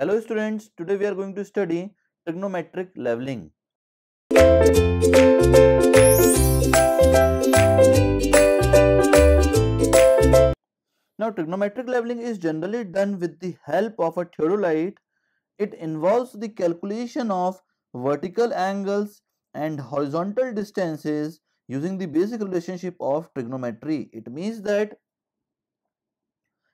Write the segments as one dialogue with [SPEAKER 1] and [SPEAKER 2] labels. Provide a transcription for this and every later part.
[SPEAKER 1] Hello students, today we are going to study trigonometric leveling. Now trigonometric leveling is generally done with the help of a theodolite. It involves the calculation of vertical angles and horizontal distances using the basic relationship of trigonometry. It means that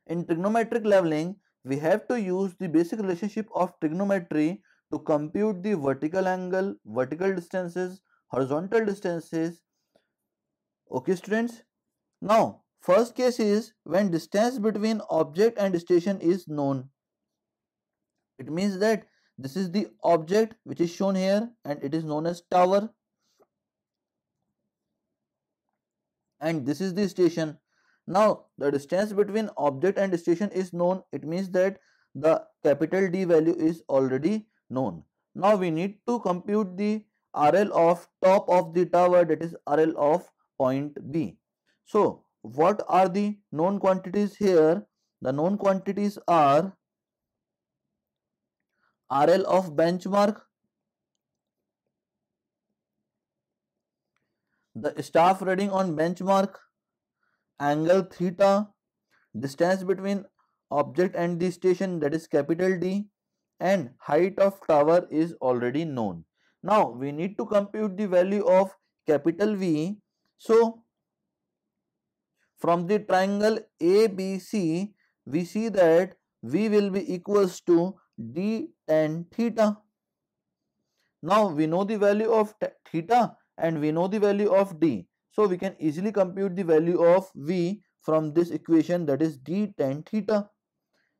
[SPEAKER 1] in trigonometric leveling, we have to use the basic relationship of trigonometry to compute the vertical angle, vertical distances, horizontal distances. Okay students. Now first case is when distance between object and station is known. It means that this is the object which is shown here and it is known as tower and this is the station now the distance between object and station is known. It means that the capital D value is already known. Now we need to compute the RL of top of the tower that is RL of point B. So what are the known quantities here? The known quantities are RL of benchmark, the staff reading on benchmark, angle theta, distance between object and the station that is capital D and height of tower is already known. Now we need to compute the value of capital V. So from the triangle ABC we see that V will be equals to D tan theta. Now we know the value of theta and we know the value of D. So we can easily compute the value of V from this equation that is d tan theta.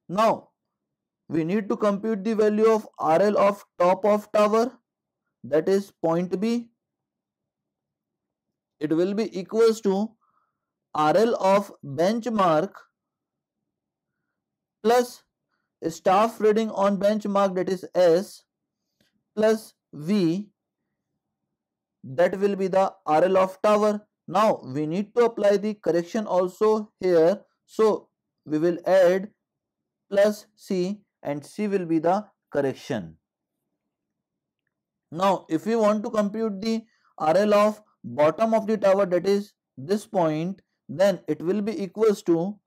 [SPEAKER 1] Now we need to compute the value of RL of top of tower that is point B. It will be equals to RL of benchmark plus staff reading on benchmark that is S plus V that will be the RL of tower. Now we need to apply the correction also here. So we will add plus C and C will be the correction. Now if we want to compute the RL of bottom of the tower that is this point then it will be equals to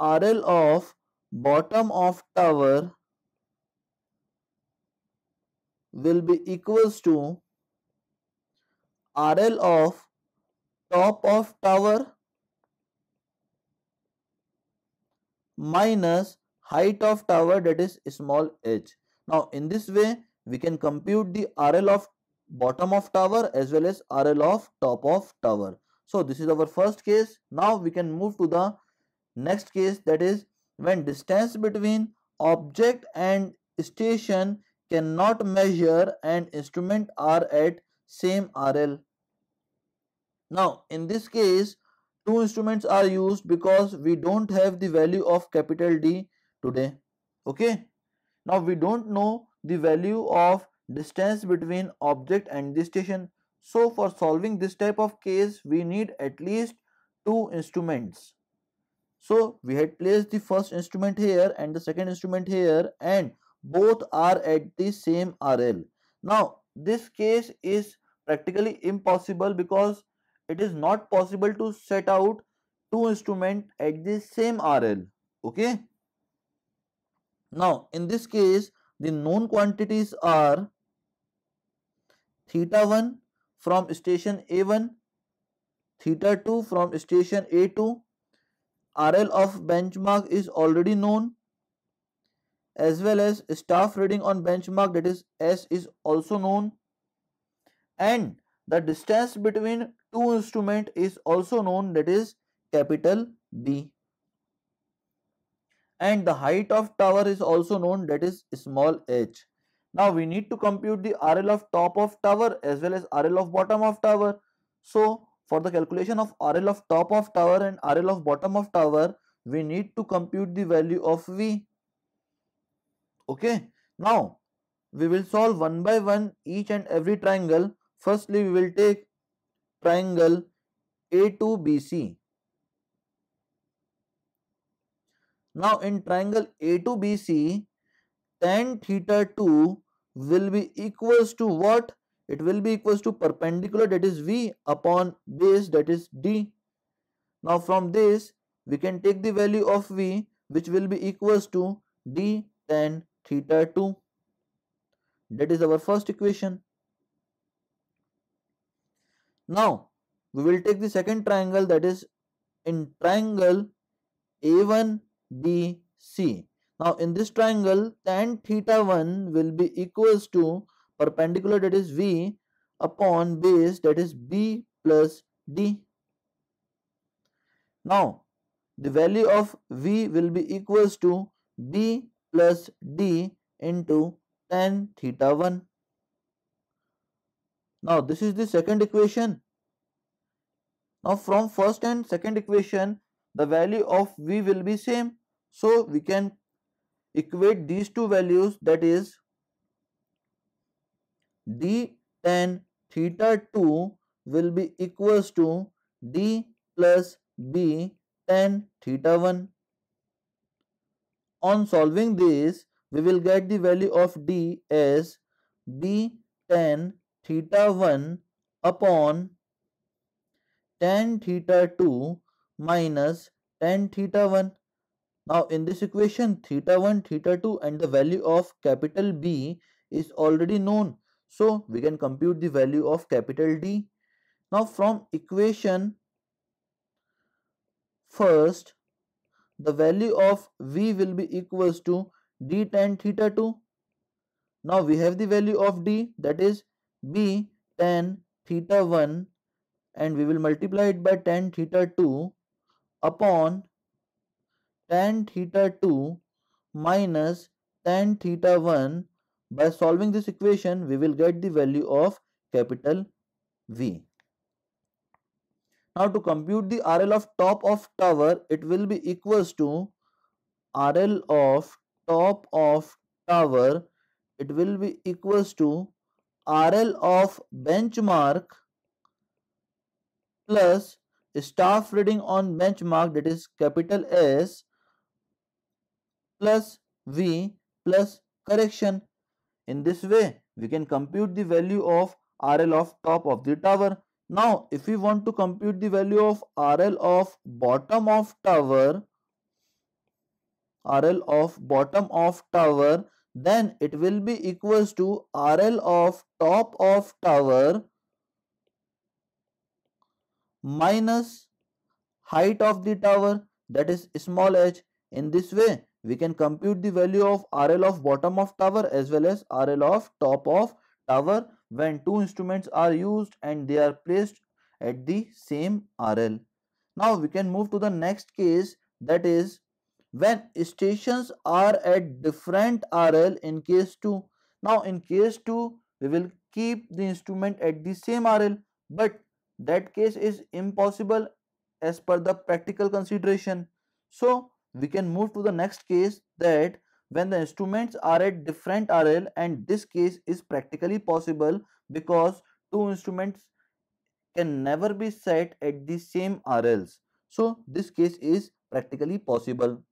[SPEAKER 1] RL of bottom of tower will be equals to RL of top of tower minus height of tower that is small h. Now in this way we can compute the RL of bottom of tower as well as RL of top of tower. So this is our first case. Now we can move to the next case that is when distance between object and station cannot measure and instrument are at same RL. Now in this case two instruments are used because we don't have the value of capital D today. Okay. Now we don't know the value of distance between object and the station. So for solving this type of case we need at least two instruments. So we had placed the first instrument here and the second instrument here and both are at the same RL. Now this case is practically impossible because it is not possible to set out two instruments at the same RL. Okay. Now in this case the known quantities are theta 1 from station A1, theta 2 from station A2, RL of benchmark is already known as well as staff reading on benchmark that is S is also known and the distance between two instrument is also known that is capital B and the height of tower is also known that is small h. Now we need to compute the RL of top of tower as well as RL of bottom of tower. So for the calculation of RL of top of tower and RL of bottom of tower we need to compute the value of V. Okay. Now we will solve one by one each and every triangle Firstly, we will take triangle A2BC. Now in triangle A2BC, tan theta 2 will be equals to what? It will be equals to perpendicular that is V upon base that is D. Now from this we can take the value of V which will be equals to D tan theta 2. That is our first equation. Now we will take the second triangle that is in triangle A1BC. Now in this triangle tan theta 1 will be equals to perpendicular that is V upon base that is B plus D. Now the value of V will be equals to B plus D into tan theta 1. Now this is the second equation. Now from first and second equation the value of V will be same. So we can equate these two values that is d tan theta 2 will be equals to d plus b tan theta 1. On solving this, we will get the value of d as b tan theta 1 upon tan theta 2 minus tan theta 1. Now in this equation theta 1, theta 2 and the value of capital B is already known. So we can compute the value of capital D. Now from equation first the value of V will be equals to D tan theta 2. Now we have the value of D that is B tan theta 1 and we will multiply it by tan theta 2 upon tan theta 2 minus tan theta 1 by solving this equation, we will get the value of capital V. Now to compute the RL of top of tower, it will be equals to RL of top of tower, it will be equals to RL of benchmark plus staff reading on benchmark that is capital S plus V plus correction in this way, we can compute the value of RL of top of the tower. Now, if we want to compute the value of RL of bottom of tower, RL of bottom of tower, then it will be equals to RL of top of tower minus height of the tower that is small h. In this way, we can compute the value of RL of bottom of tower as well as RL of top of tower when two instruments are used and they are placed at the same RL. Now we can move to the next case that is when stations are at different RL in case 2. Now in case 2 we will keep the instrument at the same RL but that case is impossible as per the practical consideration. So we can move to the next case that when the instruments are at different RL and this case is practically possible because two instruments can never be set at the same RLs. So this case is practically possible.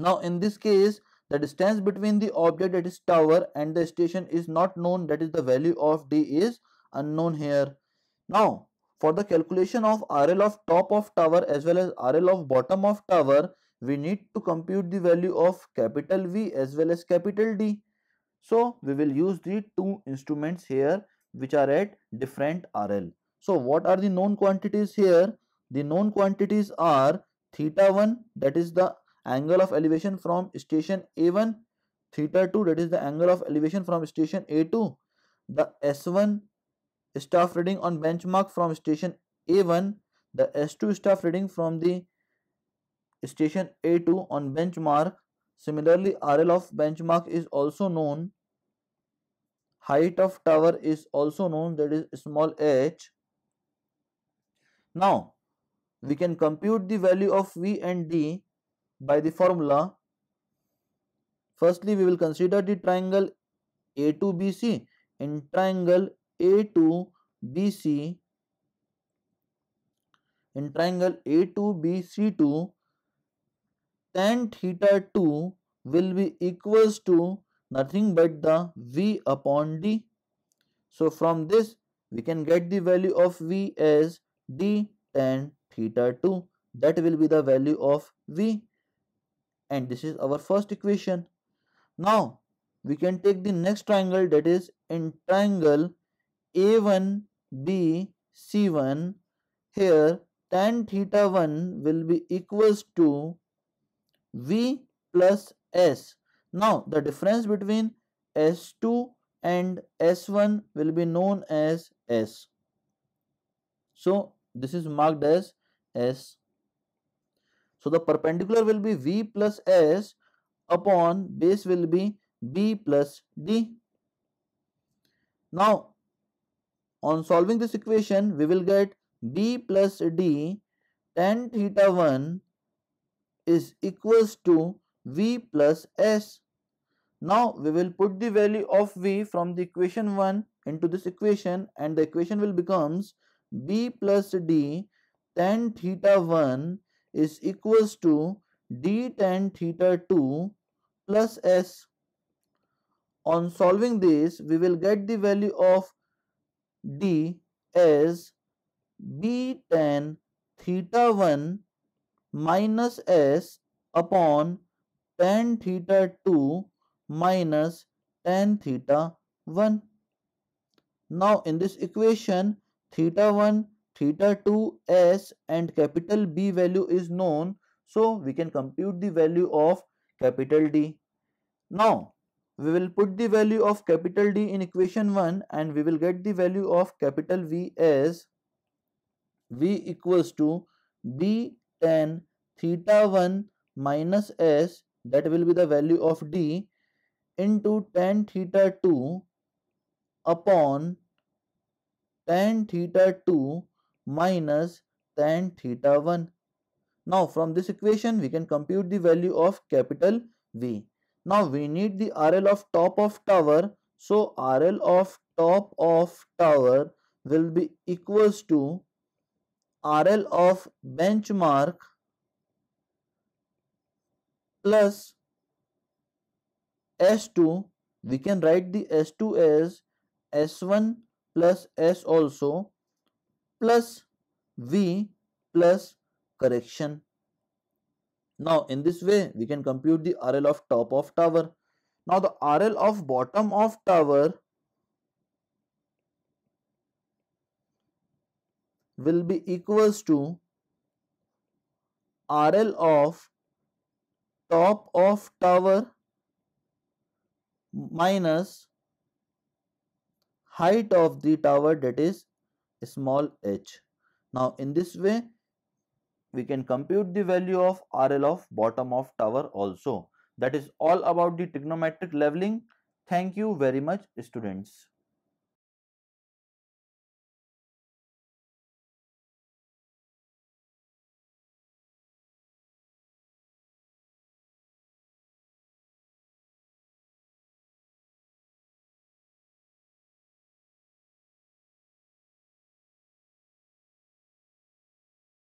[SPEAKER 1] Now in this case the distance between the object that is tower and the station is not known that is the value of D is unknown here. Now for the calculation of RL of top of tower as well as RL of bottom of tower we need to compute the value of capital V as well as capital D. So we will use the two instruments here which are at different RL. So what are the known quantities here? The known quantities are theta 1 that is the angle of elevation from station A1, theta 2 that is the angle of elevation from station A2, the S1 staff reading on benchmark from station A1, the S2 staff reading from the station A2 on benchmark. Similarly, RL of benchmark is also known. Height of tower is also known that is small h. Now, we can compute the value of V and D by the formula. Firstly, we will consider the triangle A2BC. In triangle A2BC, in triangle A2BC2, tan theta 2 will be equals to nothing but the V upon D. So from this we can get the value of V as D tan theta 2 that will be the value of V and this is our first equation. Now we can take the next triangle that is in triangle A1B C1 here tan theta 1 will be equals to V plus S. Now the difference between S2 and S1 will be known as S. So this is marked as S. So the perpendicular will be V plus S upon base will be B plus D. Now on solving this equation we will get B plus D tan theta 1 is equals to V plus S. Now we will put the value of V from the equation 1 into this equation and the equation will becomes B plus D tan theta 1 is equals to D tan theta 2 plus S. On solving this, we will get the value of D as B tan theta 1 minus S upon tan theta 2 minus tan theta 1. Now in this equation theta 1, theta 2, S and capital B value is known so we can compute the value of capital D. Now we will put the value of capital D in equation 1 and we will get the value of capital V as V equals to B tan theta 1 minus S that will be the value of D into tan theta 2 upon tan theta 2 minus tan theta 1. Now from this equation we can compute the value of capital V. Now we need the RL of top of tower. So RL of top of tower will be equals to RL of benchmark plus S2 we can write the S2 as S1 plus S also plus V plus correction. Now in this way we can compute the RL of top of tower. Now the RL of bottom of tower will be equals to RL of top of tower minus height of the tower that is small h. Now in this way we can compute the value of RL of bottom of tower also. That is all about the trigonometric leveling. Thank you very much students.